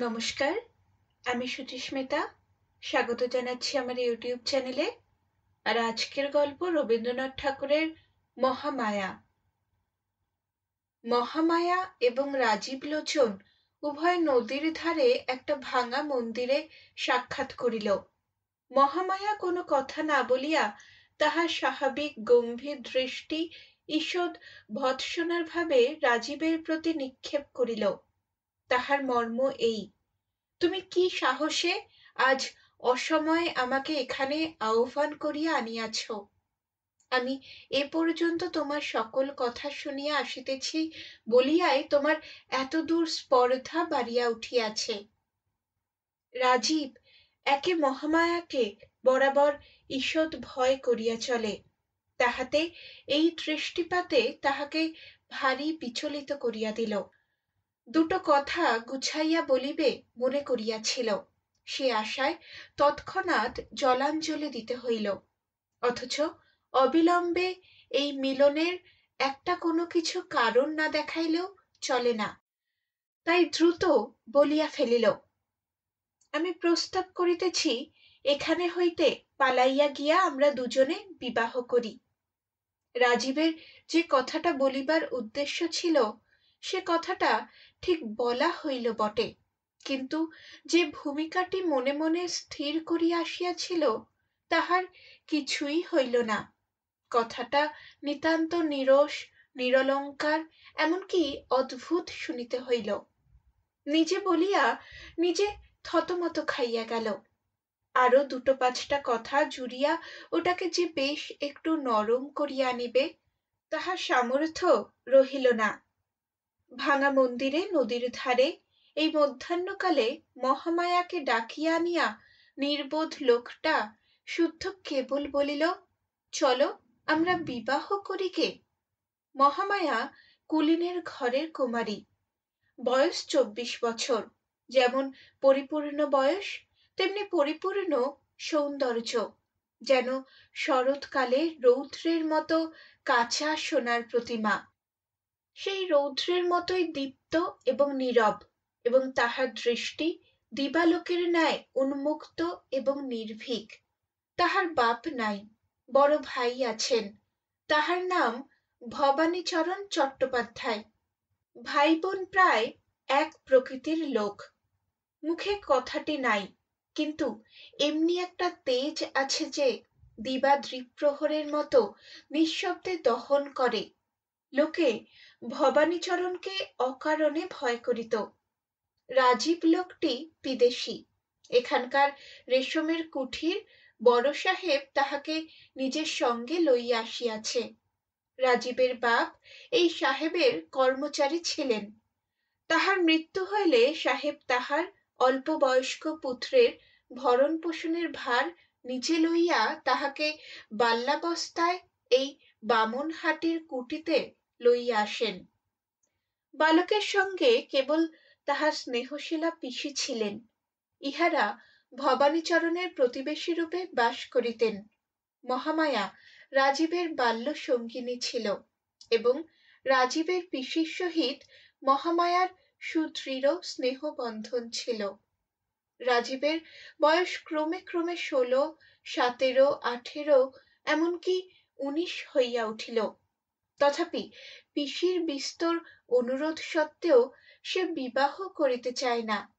নমস্কার, আমি সুচিস্মিতা স্বাগত জানাচ্ছি আমার ইউটিউব চ্যানেলে। আর আজকের গল্প রবীন্দ্রনাথ ঠাকুরের মহামায়া। মহামায়া এবং রাজীব লোচন উভয় নদীর ধারে একটা ভাঙা মন্দিরে সাক্ষাৎ করিল। মহামায়া কোনো কথা না বলিয়া তাহার স্বাভাবিক গম্ভীর দৃষ্টি ঈষৎ ভৎসনার ভাবে রাজীবের প্রতি নিক্ষেপ করিল। তাহার মর্ম এই। তুমি কি সাহসে আজ অসময়ে আমাকে এখানে আহ্বান করিয়া আনিয়াছ? আমি এ পর্যন্ত তোমার সকল কথা শুনিয়া আসিতেছি বলিয়াই তোমার এত দূর স্পর্ধা বাড়িয়া উঠিয়াছে। রাজীব, একে মহামায়াকে বরাবর ঈষৎ ভয় করিয়া চলে। তাহাতে এই দৃষ্টিপাতে তাহাকে ভারী বিচলিত করিয়া দিল। দুটো কথা গুছাইয়া বলিবে মনে করিয়াছিল। সে আশায় তৎক্ষণাৎ জলাঞ্জলি দিতে হইল। অথচ অবিলম্বে এই মিলনের একটা কোনো কিছু কারণ না দেখাইলেও চলে না। তাই দ্রুত বলিয়া ফেলিল, আমি প্রস্তাব করিতেছি, এখানে হইতে পালাইয়া গিয়া আমরা দুজনে বিবাহ করি। রাজীবের যে কথাটা বলিবার উদ্দেশ্য ছিল, সে কথাটা ঠিক বলা হইল বটে। কিন্তু যে ভূমিকাটি মনে মনে স্থির করিয়া আসিয়াছিল, তাহার কিছুই হইল না। কথাটা নিতান্ত নিরস, নিরলঙ্কার, এমনকি অদ্ভুত শুনিতে হইল। নিজে বলিয়া নিজে থতমত খাইয়া গেল। আরও দুটো পাঁচটা কথা জুড়িয়া ওটাকে যে বেশ একটু নরম করিয়া আনিবে, তাহার সামর্থ্য রহিল না। ভাঙা মন্দিরে, নদীর ধারে, এই মধ্যাহ্নকালে মহামায়াকে ডাকিয়া আনিয়া নির্বোধ লোকটা শুদ্ধ কেবল বলিল, চলো, আমরা বিবাহ করি কে? মহামায়া কুলিনের ঘরের কুমারী। বয়স চব্বিশ বছর, যেমন পরিপূর্ণ বয়স, তেমনি পরিপূর্ণ সৌন্দর্য, যেন শরৎকালে রৌদ্রের মতো কাঁচা সোনার প্রতিমা। সেই রৌদ্রের মতোই দীপ্ত এবং নীরব এবং তাহার দৃষ্টি দিবালোকের ন্যায় উন্মুক্ত এবং নির্ভীক। তাহার বাপ নাই, বড় ভাই আছেন। তাহার নাম ভবানীচরণ চট্টোপাধ্যায়। ভাই বোন প্রায় এক প্রকৃতির লোক। মুখে কথাটি নাই, কিন্তু এমনি একটা তেজ আছে যে দিবা দ্বিপ্রহরের মতো নিঃশব্দে দহন করে। লোকে ভবানীচরণকে অকারণে ভয় করিত। রাজীব লোকটি বিদেশি। এখানকার রেশমের কুঠির বড় সাহেব তাহাকে নিজের সঙ্গে লইয়া আসিয়াছে। রাজীবের বাপ এই সাহেবের কর্মচারী ছিলেন। তাহার মৃত্যু হইলে সাহেব তাহার অল্প বয়স্ক পুত্রের ভরণ পোষণের ভার নিচে লইয়া তাহাকে বাল্যাবস্থায় এই বামনহাটির কুটিতে লইয়া আসেন বালকের সঙ্গে কেবল তাহার স্নেহশীলা পিসি ছিলেন, ইহারা ভবানীচরণের প্রতিবেশী রূপে বাস করিতেন। মহামায়া রাজীবের বাল্য সঙ্গিনী ছিল এবং রাজীবের পিসির সহিত মহামায়ার সুদৃঢ় স্নেহবন্ধন ছিল। রাজীবের বয়স ক্রমে ক্রমে ষোলো, সতেরো, আঠেরো, এমনকি উনিশ হইয়া উঠিল। তথাপি পিসির বিস্তর অনুরোধ সত্ত্বেও সে বিবাহ করিতে চায় না।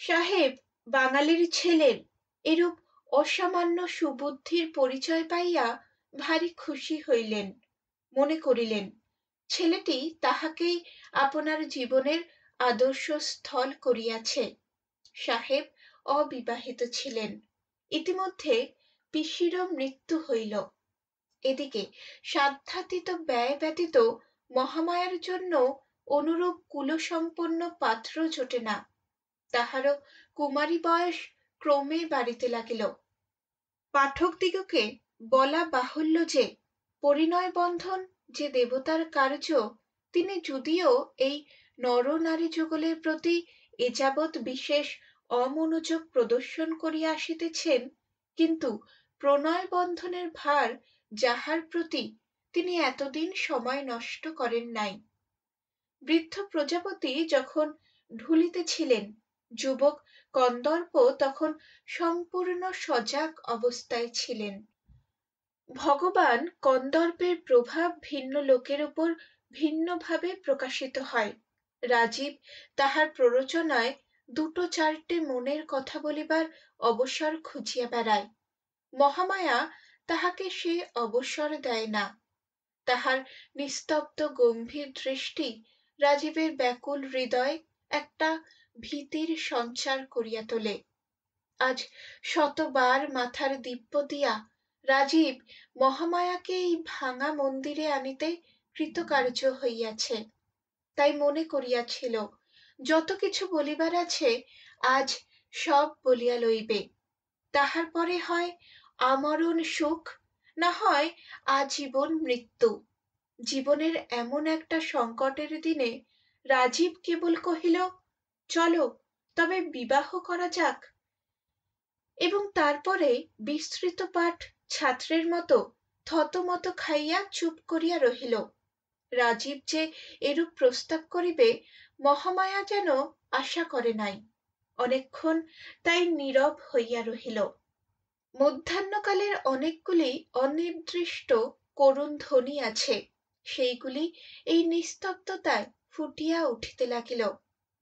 সাহেব, বাঙালির ছেলের এরূপ অসামান্য সুবুদ্ধির পরিচয় পাইয়া ভারী খুশি হইলেন। মনে করিলেন, ছেলেটি তাহাকেই আপনার জীবনের আদর্শ স্থল করিয়াছে। সাহেব অবিবাহিত ছিলেন। ইতিমধ্যে পিসিরও মৃত্যু হইল। এদিকে সাধ্যাতীত ব্যয় ব্যতীত মহামায়ার জন্য অনুরূপ কুলসম্পন্ন পাত্র জোটে না। তাহারও কুমারী বয়স ক্রমে বাড়িতে লাগিল। পাঠকদিগকে বলা বাহুল্য যে, পরিণয় বন্ধন যে দেবতার কার্য, তিনি যদিও এই নরনারী যুগলের প্রতি এযাবৎ বিশেষ অমনোযোগ প্রদর্শন করিয়া আসিতেছেন, কিন্তু প্রণয় বন্ধনের ভার যাহার প্রতি তিনি এতদিন সময় নষ্ট করেন নাই। বৃদ্ধ প্রজাপতি যখন ঢুলিতেছিলেন, যুবক কন্দর্প তখন সম্পূর্ণ সজাগ অবস্থায় ছিলেন। ভগবান কন্দর্পের প্রভাব ভিন্ন লোকের উপর ভিন্নভাবে প্রকাশিত হয়। রাজীব তাহার প্ররোচনায় দুটো চারটে মনের কথা বলিবার অবসর খুঁজিয়া বেড়ায়। মহামায়া তাহাকে সে অবসর দেয় না। তাহার নিস্তব্ধ গম্ভীর দৃষ্টি রাজীবের ব্যাকুল হৃদয় একটা ভীতির সঞ্চার করিয়া তোলে। আজ শতবার মাথার দিব্য দিয়া রাজীব মহামায়াকে এই ভাঙা মন্দিরে আনিতে কৃতকার্য হইয়াছে। তাই মনে করিয়াছিল, যত কিছু বলিবার আছে, আজ সব বলিয়া লইবে। তাহার পরে হয় আমরণ সুখ, না হয় আজীবন মৃত্যু। জীবনের এমন একটা সংকটের দিনে রাজীব কেবল কহিল, চলো, তবে বিবাহ করা যাক। এবং তারপরে বিস্তৃত পাঠ ছাত্রের মতো থতমত খাইয়া চুপ করিয়া রহিল। রাজীব যে এরূপ প্রস্তাব করিবে, মহামায়া যেন আশা করে নাই। অনেকক্ষণ তাই নীরব হইয়া রহিল। মধ্যাহ্নকালের অনেকগুলি অনির্দিষ্ট করুণ ধ্বনি আছে। সেইগুলি এই নিস্তব্ধতায় ফুটিয়া উঠিতে লাগিল।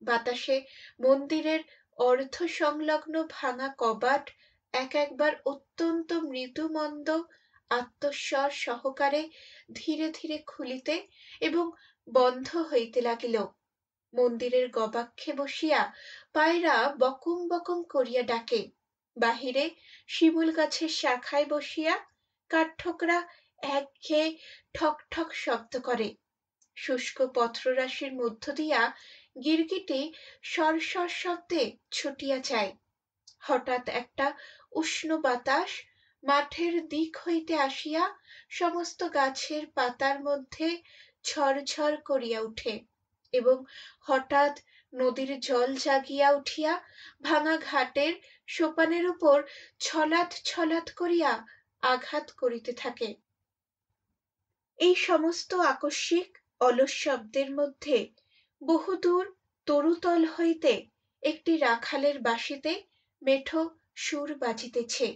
বাতাসে মন্দিরের অর্ধ সংলগ্ন ভাঙা কবাট এক একবার অত্যন্ত মৃদুমন্দ আত্মস্বর সহকারে ধীরে ধীরে খুলিতে এবং বন্ধ হইতে লাগিল। মন্দিরের গবাক্ষে বসিয়া পায়রা বকম বকম করিয়া ডাকে। বাহিরে শিমুল গাছের শাখায় বসিয়া কাঠঠোকরা একঘেয়ে ঠক ঠক শব্দ করে। শুষ্ক পত্ররাশির মধ্য দিয়া গিরগিটি সরসর শব্দে ছুটিয়া যায়। হঠাৎ একটা উষ্ণ বাতাস মাঠের দিক হইতে আসিয়া সমস্ত গাছের পাতার মধ্যে ঝরঝর করিয়া উঠে এবং হঠাৎ নদীর জল জাগিয়া উঠিয়া ভাঙা ঘাটের সোপানের উপর ছলাৎ ছলাৎ করিয়া আঘাত করিতে থাকে। এই সমস্ত আকস্মিক অলস শব্দের মধ্যে বহুদূর তরুতল হইতে একটি রাখালের বাঁশিতে মেঠো সুর বাজিতেছে।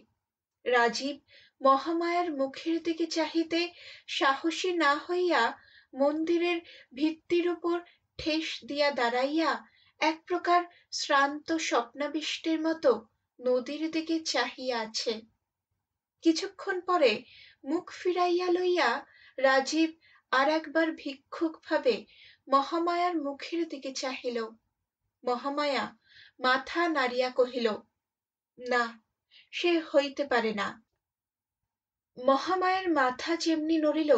রাজীব মহামায়ার মুখের দিকে চাহিতে সাহসী না হইয়া মন্দিরের ভিত্তির উপর ঠেস দিয়া দাঁড়াইয়া এক প্রকার শ্রান্ত স্বপ্নাবিষ্টের মতো নদীর দিকে চাহিয়া আছে। কিছুক্ষণ পরে মুখ ফিরাইয়া লইয়া রাজীব আর একবার ভিক্ষুক ভাবে মহামায়ার মুখের দিকে চাহিল। মহামায়া মাথা নাড়িয়া কহিল, না, সে হইতে পারে না। মহামায়ার মাথা যেমনি নড়িল,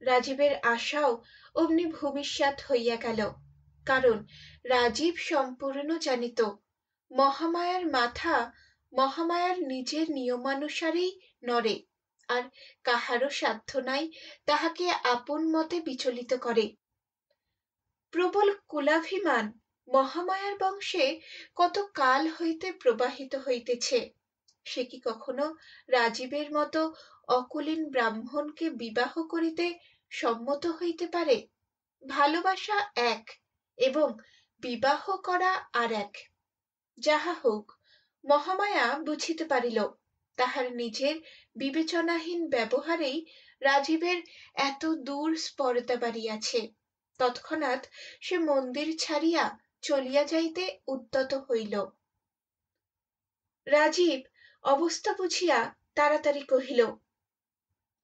রাজীবের আশাও অমনি ভূমিষ্যাত হইয়া গেল। কারণ রাজীব সম্পূর্ণ জানিত, মহামায়ার মাথা মহামায়ার নিজের নিয়মানুসারেই নড়ে, আর কাহারও সাধ্য নাই তাহাকে আপন মতে বিচলিত করে। প্রবল কুলাভিমান মহামায়ার বংশে কত কাল হইতে প্রবাহিত হইতেছে, সে কি কখনো রাজীবের মতো অকুলীন ব্রাহ্মণকে বিবাহ করিতে সম্মত হইতে পারে? ভালোবাসা এক এবং বিবাহ করা আর এক, যাহা হোক মহামায়া বুঝিতে পারিল, তাহার নিজের বিবেচনাহীন ব্যবহারেই রাজীবের এত দূর স্পর্ধা বাড়িয়াছে। তৎক্ষণাৎ সে মন্দির ছাড়িয়া চলিয়া যাইতে উদ্যত হইল। রাজীব অবস্থা বুঝিয়া তাড়াতাড়ি কহিল,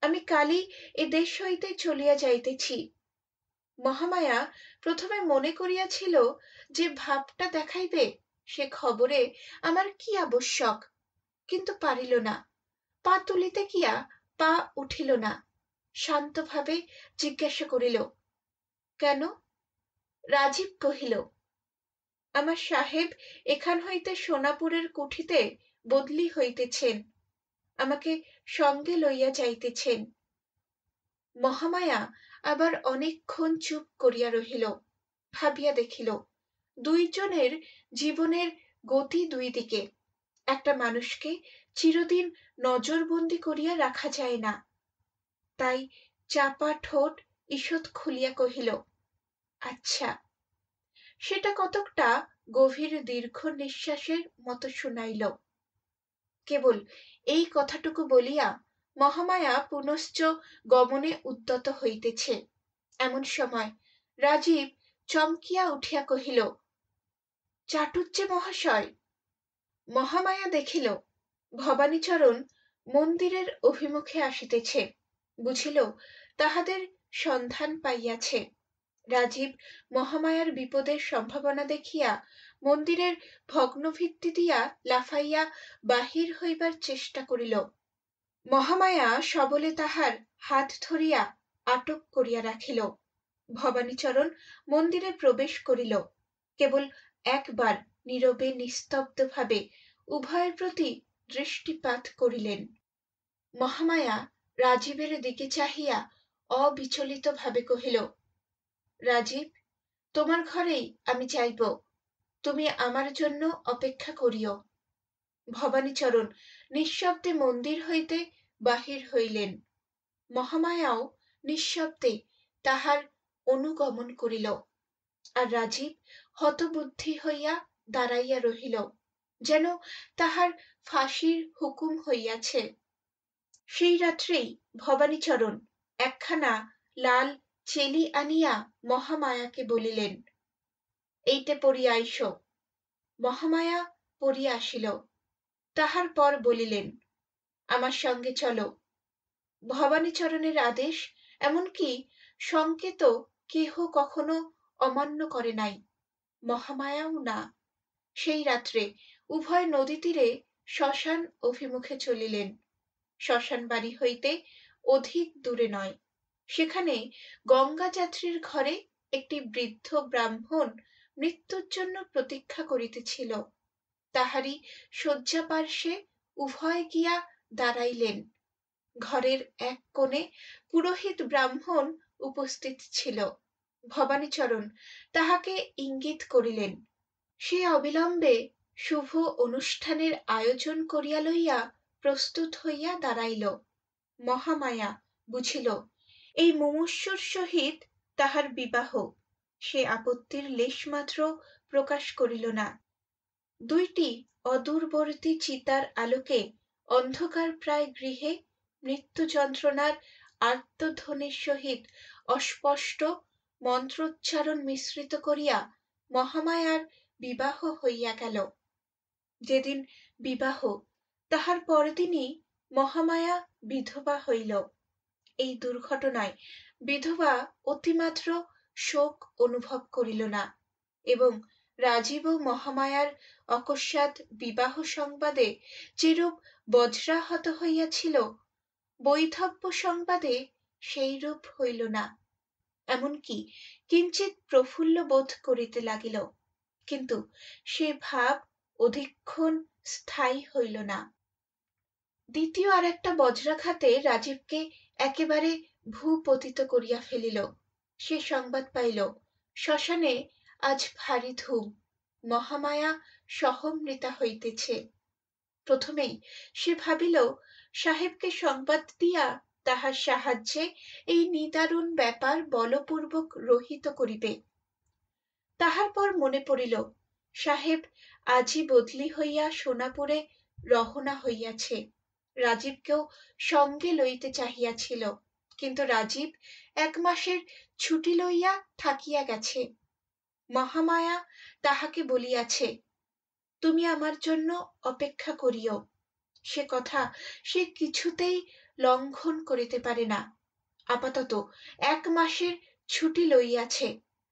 আমি কালই এ দেশ হইতে চলিয়া যাইতেছি। মহামায়া প্রথমে মনে করিয়াছিল যে ভাবটা দেখাইবে সে খবরে আমার কি আবশ্যক? কিন্তু পারিল না। পা তুলিতে গিয়া পা উঠিল না। শান্তভাবে জিজ্ঞাসা করিল, কেন? রাজীব কহিল, আমার সাহেব এখান হইতে সোনাপুরের কুঠিতে বদলি হইতেছেন। আমাকে সঙ্গে লইয়া যাইতেছেন। মহামায়া আবার অনেকক্ষণ চুপ করিয়া রহিল, ভাবিয়া দেখিল দুইজনের জীবনের গতি দুই দিকে। একটা মানুষকে চিরদিন নজরবন্দি করিয়া রাখা যায় না। তাই চাপা ঠোঁট ঈষৎ খুলিয়া কহিল আচ্ছা সেটা কতকটা গভীর দীর্ঘ নিঃশ্বাসের মতো শুনাইল। কেবল এই কথাটুকু বলিয়া মহামায়া পুনশ্চ গমনে উদ্যত হইতেছে। এমন সময় রাজীব চমকিয়া উঠিয়া কহিল চাটুজ্জে মহাশয়। মহামায়া দেখিল, ভবানীচরণ মন্দিরের অভিমুখে আসিতেছে, বুঝিল তাহাদের সন্ধান পাইয়াছে। রাজীব মহামায়ার বিপদের সম্ভাবনা দেখিয়া মন্দিরের ভগ্নভিত্তি দিয়া লাফাইয়া বাহির হইবার চেষ্টা করিল। মহামায়া সবলে তাহার হাত ধরিয়া আটক করিয়া রাখিল। ভবানীচরণ মন্দিরে প্রবেশ করিল। কেবল একবার নীরবে নিস্তব্ধভাবে উভয়ের প্রতি দৃষ্টিপাত করিলেন। মহামায়া রাজীবের দিকে চাহিয়া অবিচলিতভাবে কহিল, রাজীব, তোমার ঘরেই আমি চাইব। তুমি আমার জন্য অপেক্ষা করিও ভবানীচরণ নিঃশব্দে মন্দির হইতে বাহির হইলেন। মহামায়াও নিঃশব্দে তাহার অনুগমন করিল। আর রাজীব হতবুদ্ধি হইয়া দাঁড়াইয়া রহিল, যেন তাহার ফাঁসির হুকুম হইয়াছে। সেই রাত্রেই ভবানীচরণ একখানা লাল চেলি আনিয়া মহামায়াকে বলিলেন, এইটে পড়িয়া আইস। মহামায়া পড়িয়া আসিল। তাহার পর বলিলেন, আমার সঙ্গে চলো। ভবানীচরণের আদেশ এমনকি সংকেত কেহ কখনো অমান্য করে নাই। মহামায়াও না। সেই রাত্রে উভয় নদী তীরে শ্মশান অভিমুখে চলিলেন। শ্মশান বাড়ি হইতে অধিক দূরে নয়। সেখানে গঙ্গা যাত্রীর ঘরে একটি বৃদ্ধ ব্রাহ্মণ মৃত্যুর জন্য প্রতীক্ষা করিতেছিল। তাহারই শয্যা পার্শ্বে উভয় গিয়া দাঁড়াইলেন। ঘরের এক কোণে পুরোহিত ব্রাহ্মণ উপস্থিত ছিল। ভবানীচরণ তাহাকে ইঙ্গিত করিলেন। সে অবিলম্বে শুভ অনুষ্ঠানের আয়োজন করিয়া লইয়া প্রস্তুত হইয়া দাঁড়াইল। মহামায়া বুঝিল, এই মুমূর্ষুর সহিত তাহার বিবাহ, সে আপত্তির লেশমাত্র প্রকাশ করিল না। দুইটি অদূরবর্তী চিতার আলোকে অন্ধকার প্রায় গৃহে মৃত্যু যন্ত্রণার আত্মধ্বনির সহিত অস্পষ্ট মন্ত্রোচ্চারণ মিশ্রিত করিয়া মহামায়ার বিবাহ হইয়া গেল। যেদিন বিবাহ, তাহার পরদিনই মহামায়া বিধবা হইল। এই দুর্ঘটনায় বিধবা অতিমাত্র শোক অনুভব করিল না এবং রাজীব মহামায়ার অকস্মাৎ বিবাহ সংবাদে যেরূপ বজ্রাহত হইয়াছিল, বৈধব্য সংবাদে সেইরূপ হইল না। এমনকি কিঞ্চিত প্রফুল্ল বোধ করিতে লাগিল, কিন্তু সে ভাব অধিকক্ষণ স্থায়ী হইল না। দ্বিতীয় আর একটা বজ্রাঘাতে রাজীবকে একেবারে ভূপতিত করিয়া ফেলিল। সে সংবাদ পাইল, শ্মশানে আজ ভারী ধূম, মহামায়া সহমৃতা হইতেছে। প্রথমেই সে ভাবিল, সাহেবকে সংবাদ দিয়া তাহার সাহায্যে এই নিদারুণ ব্যাপার বলপূর্বক রহিত করিবে। তাহার পর মনে পড়িল, সাহেব আজই বদলি হইয়া সোনাপুরে রহনা হইয়াছে। রাজীবকেও সঙ্গে লইতে চাহিয়াছিল, কিন্তু রাজীব এক মাসের ছুটি লইয়া থাকিয়া গেছে। মহামায়া তাহাকে বলিয়াছে, তুমি আমার জন্য অপেক্ষা করিও সে কথা সে কিছুতেই লঙ্ঘন করিতে পারে না। আপাতত এক মাসের ছুটি লইয়াছে।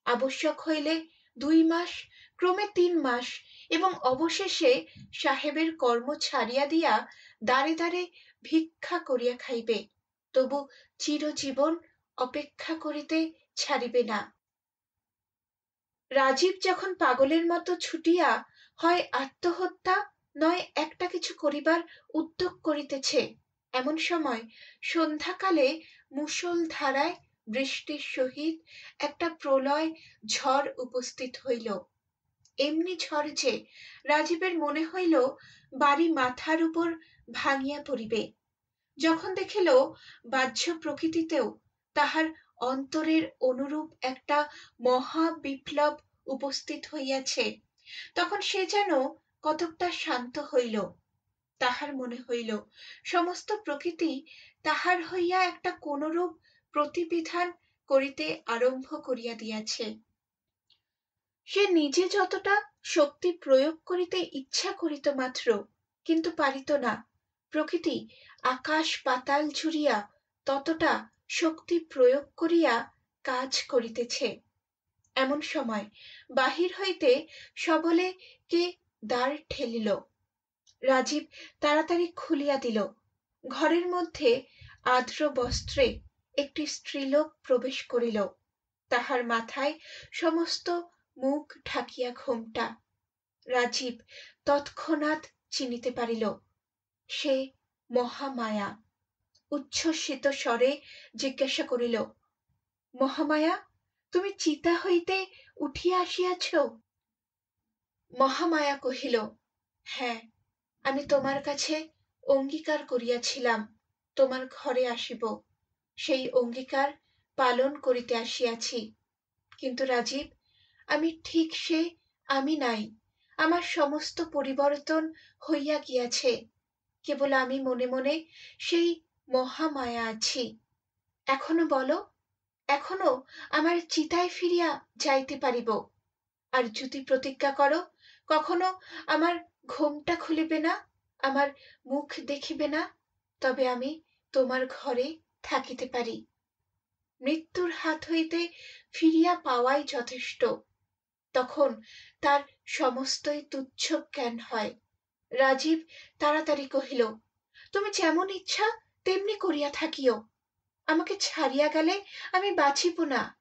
আবশ্যক হইলে দুই মাস, ক্রমে তিন মাস এবং অবশেষে সাহেবের কর্ম ছাড়িয়া দিয়া দাঁড়ে দাঁড়ে ভিক্ষা করিয়া খাইবে, তবু চিরজীবন অপেক্ষা করিতে ছাড়িবে না। রাজীব যখন পাগলের মতো ছুটিয়া হয় আত্মহত্যা নয় একটা কিছু করিবার উদ্যোগ করিতেছে এমন সময় সন্ধ্যাকালে মুষল ধারায় বৃষ্টির সহিত একটা প্রলয় ঝড় উপস্থিত হইল। এমনি ঝড় যে রাজীবের মনে হইল বাড়ি মাথার উপর ভাঙিয়া পড়িবে। যখন দেখিল বাহ্য প্রকৃতিতেও তাহার অন্তরের অনুরূপ একটা মহা বিপ্লব উপস্থিত হইয়াছে, তখন সে যেন কতকটা শান্ত হইল। তাহার মনে হইল। সমস্ত প্রকৃতি তাহার হইয়া একটা কোনরূপ প্রতিবিধান করিতে আরম্ভ করিয়া দিয়াছে। সে নিজে যতটা শক্তি প্রয়োগ করিতে ইচ্ছা করিত মাত্র, কিন্তু পারিত না। প্রকৃতি আকাশ পাতাল ঝুরিয়া ততটা শক্তি প্রয়োগ করিয়া কাজ করিতেছে। এমন সময় বাহির হইতে সবলে কে দ্বার ঠেলিল। রাজীব তাড়াতাড়ি খুলিয়া দিল। ঘরের মধ্যে আর্দ্র বস্ত্রে একটি স্ত্রীলোক প্রবেশ করিল। তাহার মাথায় সমস্ত মুখ ঢাকিয়া ঘোমটা। রাজীব তৎক্ষণাৎ চিনিতে পারিল, সে মহামায়া। উচ্ছ্বসিত স্বরে জিজ্ঞাসা করিল, মহামায়া, তুমি চিতা হইতে উঠিয়া আসিয়াছ? মহামায়া কহিল হ্যাঁ। আমি তোমার কাছে অঙ্গীকার করিয়াছিলাম, তোমার ঘরে আসিব। সেই অঙ্গীকার পালন করিতে আসিয়াছি। কিন্তু রাজীব, আমি ঠিক সে আমি নাই। আমার সমস্ত পরিবর্তন হইয়া গিয়াছে। কেবল আমি মনে মনে সেই মহামায়া আছি। এখনও বলো, এখনও আমার চিতায় ফিরিয়া যাইতে পারিব। আর যদি প্রতিজ্ঞা করো কখনো আমার ঘোমটা খুলিবে না, আমার মুখ দেখিবে না, তবে আমি তোমার ঘরে থাকিতে পারি। মৃত্যুর হাত হইতে ফিরিয়া পাওয়াই যথেষ্ট। তখন তার সমস্তই তুচ্ছ জ্ঞান হয়। রাজীব তাড়াতাড়ি কহিল, তুমি যেমন ইচ্ছা, তেমনি করিয়া থাকিও। আমাকে ছাড়িয়া গেলে আমি বাঁচিব না।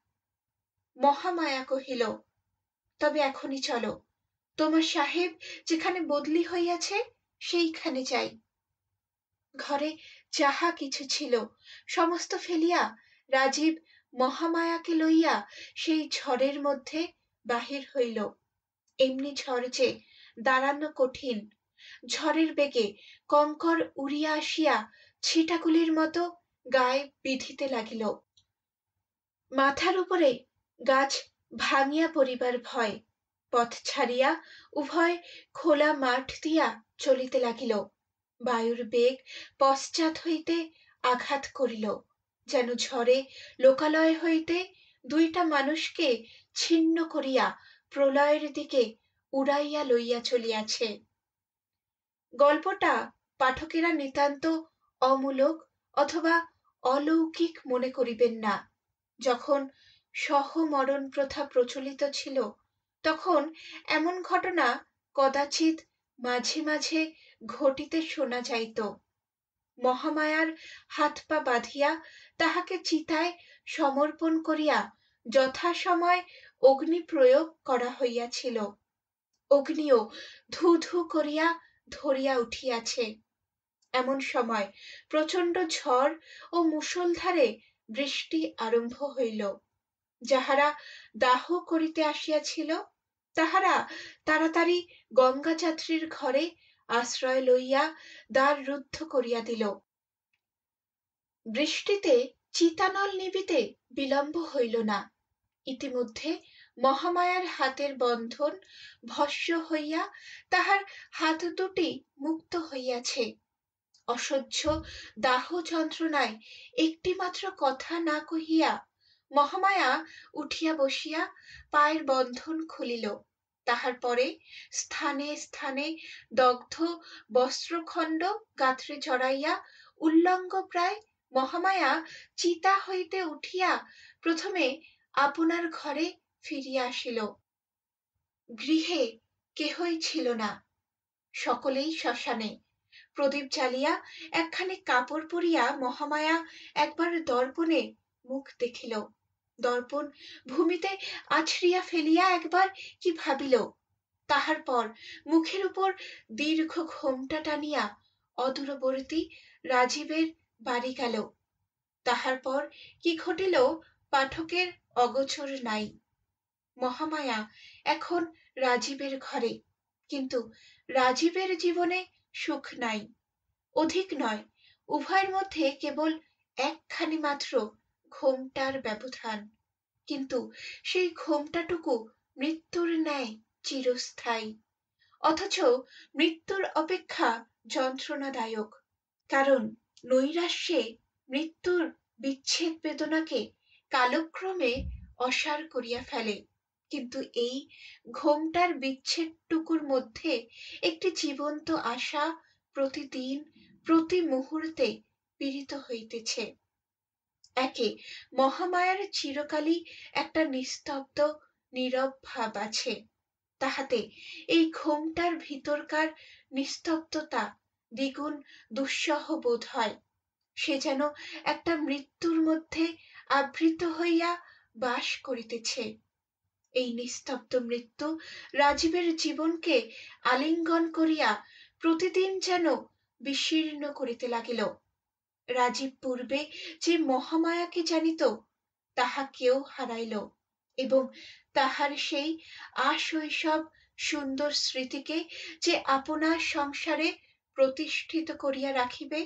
মহামায়া কহিল, তবে এখনই চলো। তোমার সাহেব যেখানে বদলি হইয়াছে, সেইখানে যাই। ঘরে যাহা কিছু ছিল, সমস্ত ফেলিয়া রাজীব মহামায়াকে লইয়া সেই ঝড়ের মধ্যে বাহির হইল। এমনি ঝড় যে দাঁড়ানো কঠিন, ঝড়ের বেগে কঙ্কর উড়িয়া আসিয়া ছিটাগুলির মতো গায়ে বিধিতে লাগিল। মাথার উপরে গাছ ভাঙিয়া পড়িবার ভয় পথ ছাড়িয়া উভয় খোলা মাঠ দিয়া চলিতে লাগিল। বায়ুর বেগ পশ্চাৎ হইতে আঘাত করিল, যেন ঝড়ে লোকালয় হইতে দুইটা মানুষকে ছিন্ন করিয়া প্রলয়ের দিকে উড়াইয়া লইয়া চলিয়াছে। গল্পটা পাঠকেরা নিতান্ত অমূলক অথবা অলৌকিক মনে করিবেন না। যখন সহমরণ প্রথা প্রচলিত ছিল তখন এমন ঘটনা কদাচিৎ মাঝে মাঝে ঘটিতে শোনা যাইত। মহামায়ার হাত পা বাঁধিয়া তাহাকে চিতায় সমর্পণ করিয়া যথাসময় অগ্নি প্রয়োগ করা হইয়াছিল। অগ্নিও ধু ধু করিয়া ধরিয়া উঠিয়াছে। এমন সময় প্রচণ্ড ঝড় ও মুষলধারে বৃষ্টি আরম্ভ হইল। যাহারা দাহ করিতে আসিয়াছিল তাহারা তাড়াতাড়ি গঙ্গা যাত্রীর ঘরে আশ্রয় লইয়া দ্বার রুদ্ধ করিয়া দিল। বৃষ্টিতে চিতানল নিবিতে বিলম্ব হইল না। ইতিমধ্যে মহামায়ার হাতের বন্ধন ভস্য হইয়া তাহার হাত দুটি মুক্ত হইয়াছে। অসহ্য দাহ যন্ত্রণায় একটিমাত্র কথা না কহিয়া মহামায়া উঠিয়া বসিয়া পায়ের বন্ধন খুলিল। তাহার পরে স্থানে স্থানে দগ্ধ বস্ত্রখণ্ড গাত্রে জড়াইয়া উল্লঙ্গ প্রায় মহামায়া চিতা হইতে উঠিয়া প্রথমে আপনার ঘরে ফিরিয়া আসিল। গৃহে কেহই ছিল না। সকলেই শ্মশানে। প্রদীপ জ্বালিয়া একখানি কাপড় পরিয়া মহামায়া একবার দর্পণে মুখ দেখিল। দর্পণ, ভূমিতে আছড়িয়া ফেলিয়া একবার কি ভাবিল? তাহার পর মুখের উপর দীর্ঘ ঘোমটা টানিয়া অদূরবর্তী রাজীবের বাড়ি গেল। তাহার পর কি ঘটিল পাঠকের অগোচর নাই। মহামায়া এখন রাজীবের ঘরে, কিন্তু রাজীবের জীবনে সুখ নাই। অধিক নয়, উভয়ের মধ্যে কেবল একখানি মাত্র ঘোমটার ব্যবধান। কিন্তু সেই ঘোমটাটুকু মৃত্যুর ন্যায় চিরস্থায়ী। অথচ মৃত্যুর অপেক্ষা যন্ত্রণাদায়ক। কারণ নৈরাশ্যে মৃত্যুর বিচ্ছেদ বেদনাকে কালক্রমে অসার করিয়া ফেলে। কিন্তু এই ঘোমটার বিচ্ছেদটুকুর মধ্যে একটি জীবন্ত আশা প্রতিদিন, প্রতি মুহূর্তে পীড়িত হইতেছে। একে। মহামায়ার চিরকালই একটা নিস্তব্ধ, নীরব ভাব আছে। তাহাতে এই ঘোমটার ভিতরকার নিস্তব্ধতা দ্বিগুণ দুঃসহ বোধ হয়। সে যেন একটা মৃত্যুর মধ্যে আবৃত হইয়া বাস করিতেছে। এই নিস্তব্ধ মৃত্যু রাজীবের জীবনকে আলিঙ্গন করিয়া প্রতিদিন যেন বিশীর্ণ করিতে লাগিল। রাজীব পূর্বে যে মহামায়াকে জানিত, তাহা কেউ হারাইল এবং তাহার সেই আশৈশব সুন্দর স্মৃতিকে যে আপনার সংসারে প্রতিষ্ঠিত করিয়া রাখিবে,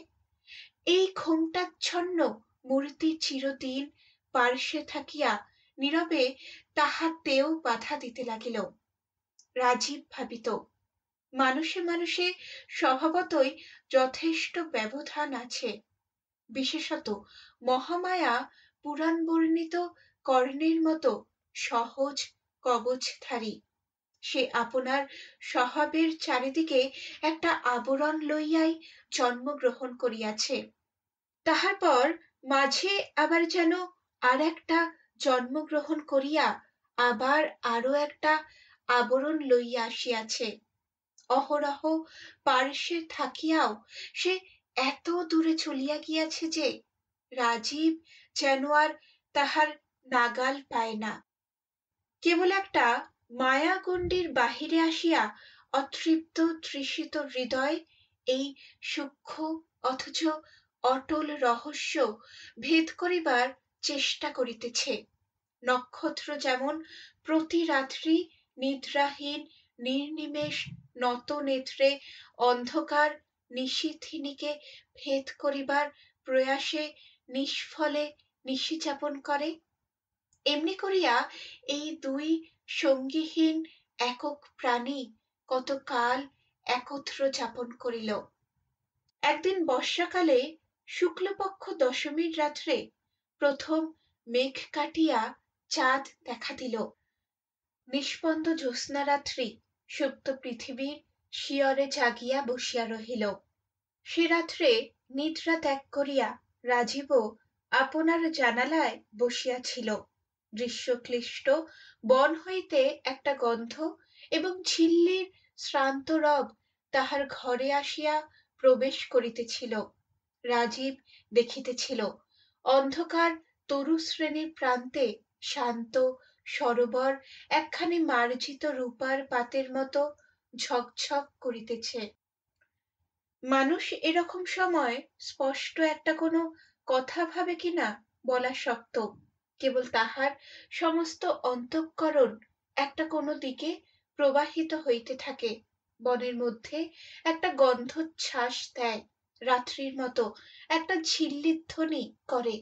এই ঘোমটাচ্ছন্ন মূর্তি চিরদিন পার্শ্বে থাকিয়া নীরবে তাহাতেও বাধা দিতে লাগিল। রাজীব ভাবিত, মানুষে মানুষে স্বভাবতই যথেষ্ট ব্যবধান আছে। বিশেষত মহামায়া পুরাণ বর্ণিত কর্ণের মতো সহজ কবচধারী। সে আপনার স্বভাবের চারিদিকে একটা আবরণ লইয়াই জন্মগ্রহণ করিয়াছে। তাহার পর মাঝে আবার যেন আর একটা জন্মগ্রহণ করিয়া আবার আরও একটা আবরণ লইয়া আসিয়াছে। অহরহ পার্শ্বে থাকিয়াও সে এত দূরে চলিয়া গিয়াছে যে রাজীব যেন আর তাহার নাগাল পায় না। কেবল একটা মায়াগণ্ডির বাহিরে আসিয়া অতৃপ্ত তৃষিত হৃদয়, এই সূক্ষ্ম অথচ অটল রহস্য ভেদ করিবার চেষ্টা করিতেছে। নক্ষত্র যেমন প্রতি রাত্রি নিদ্রাহীন, নির্নিমেষ, নত নেত্রে অন্ধকার নিশীথিনীকে ভেদ করিবার প্রয়াসে নিষ্ফলে নিশি যাপন করে। এমনি করিয়া এই দুই সঙ্গীহীন একক প্রাণী কতকাল একত্র যাপন করিল। একদিন বর্ষাকালে শুক্লপক্ষ দশমীর রাত্রে প্রথম মেঘ কাটিয়া চাঁদ দেখা দিল। নিষ্পন্দ জ্যোৎস্না রাত্রি সুপ্ত পৃথিবীর শিয়রে জাগিয়া বসিয়া রহিল। সে রাত্রে নিদ্রা ত্যাগ করিয়া রাজীবও আপনার জানালায় বসিয়াছিল। দৃশ্যক্লিষ্ট, বন হইতে একটা গন্ধ এবং ঝিল্লির শ্রান্ত রব তাহার ঘরে আসিয়া প্রবেশ করিতেছিল। রাজীব দেখিতেছিল, অন্ধকার তরু শ্রেণির প্রান্তে শান্ত, সরোবর, একখানি মার্জিত রূপার পাতের মতো ঝকঝক করিতেছে। মানুষ এরকম সময় স্পষ্ট একটা কোনো কথা ভাবে কিনা বলা শক্ত। কেবল তাহার সমস্ত অন্তঃকরণ একটা কোনো দিকে প্রবাহিত হইতে থাকে। বনের মধ্যে একটা গন্ধচ্ছ্বাস দেয়, রাত্রির মতো একটা ঝিল্লির ধ্বনি করে।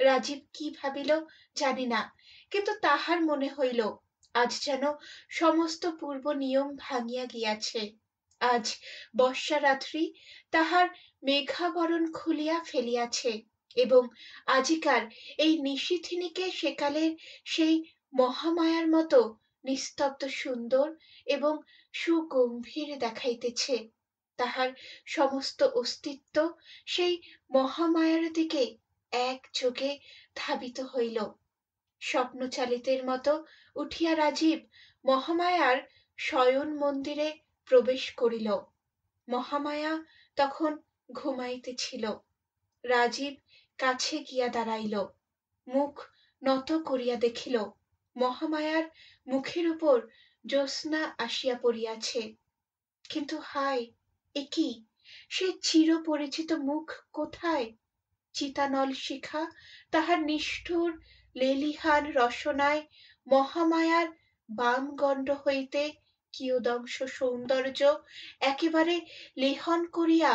রাজীব কি ভাবিল জানি না, কিন্তু তাহার মনে হইল আজ যেন সমস্ত পূর্ব নিয়ম ভাঙিয়া গিয়াছে। আজ বর্ষা রাত্রি তাহার মেঘাবরণ খুলিয়া ফেলিয়াছে এবং আজিকার এই নিশীথিনীকে সেকালের সেই মহামায়ার মতো নিস্তব্ধ, সুন্দর এবং সুগম্ভীর দেখাইতেছে। তাহার সমস্ত অস্তিত্ব সেই মহামায়ার দিকে একযোগে ধাবিত হইল। স্বপ্নচালিতের মতো উঠিয়া রাজীব মহামায়ার শয়ন মন্দিরে প্রবেশ করিল। মহামায়া তখন ঘুমাইতেছিল। রাজীব কাছে গিয়া দাঁড়াইল। মুখ নত করিয়া দেখিল, মহামায়ার মুখের উপর জ্যোৎস্না আসিয়া পড়িয়াছে। কিন্তু হায় এ কি? সে চিরপরিচিত মুখ কোথায়? চিতানল শিখা তাহার নিষ্ঠুর লেলিহান রসনায় মহামায়ার বাম গণ্ড হইতে কিয়দংশ সৌন্দর্য একেবারে লেহন করিয়া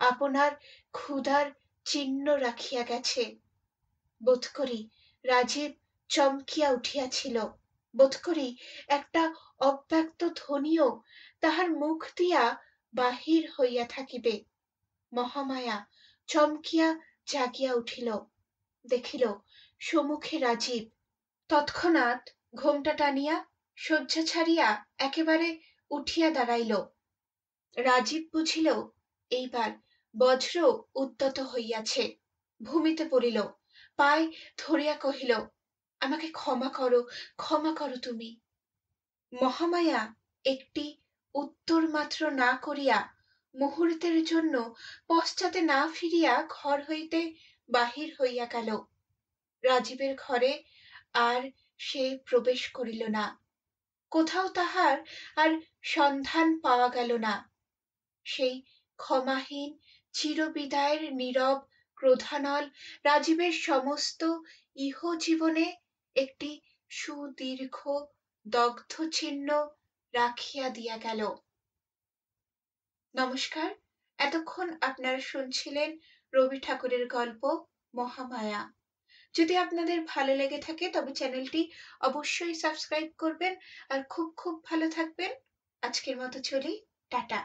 আপনার ক্ষুধার চিহ্ন রাখিয়া গেছে। বোধ করি রাজীব চমকিয়া উঠিয়াছিল। বোধ করি একটা অব্যক্ত ধ্বনিও তাহার মুখ দিয়া বাহির হইয়া থাকিবে। মহামায়া চমকিয়া জাগিয়া উঠিল। দেখিল সম্মুখে রাজীব। তৎক্ষণাৎ ঘোমটা টানিয়া শয্যা ছাড়িয়া একেবারে উঠিয়া দাঁড়াইল। রাজীব বুঝিল, এইবার বজ্র উদ্যত হইয়াছে, ভূমিতে পড়িল, পায় ধরিয়া কহিল, আমাকে ক্ষমা করো ক্ষমা করো তুমি। মহামায়া একটি উত্তর মাত্র না করিয়া মুহূর্তের জন্য পশ্চাতে না ফিরিয়া ঘর হইতে বাহির হইয়া গেল। রাজীবের ঘরে আর সে প্রবেশ করিল না। কোথাও তাহার আর সন্ধান পাওয়া গেল না। সেই ক্ষমাহীন, চিরবিদায়ের নীরব ক্রোধানল রাজীবের সমস্ত ইহ জীবনে একটি সুদীর্ঘ দগ্ধ চিহ্ন রাখিয়া দিয়া গেল। নমস্কার। এতক্ষণ আপনারা শুনছিলেন রবি ঠাকুরের গল্প মহামায়া। যদি আপনাদের ভালো লেগে থাকে, তবে চ্যানেলটি অবশ্যই সাবস্ক্রাইব করবেন। আর খুব খুব ভালো থাকবেন। আজকের মতো চলি। টাটা।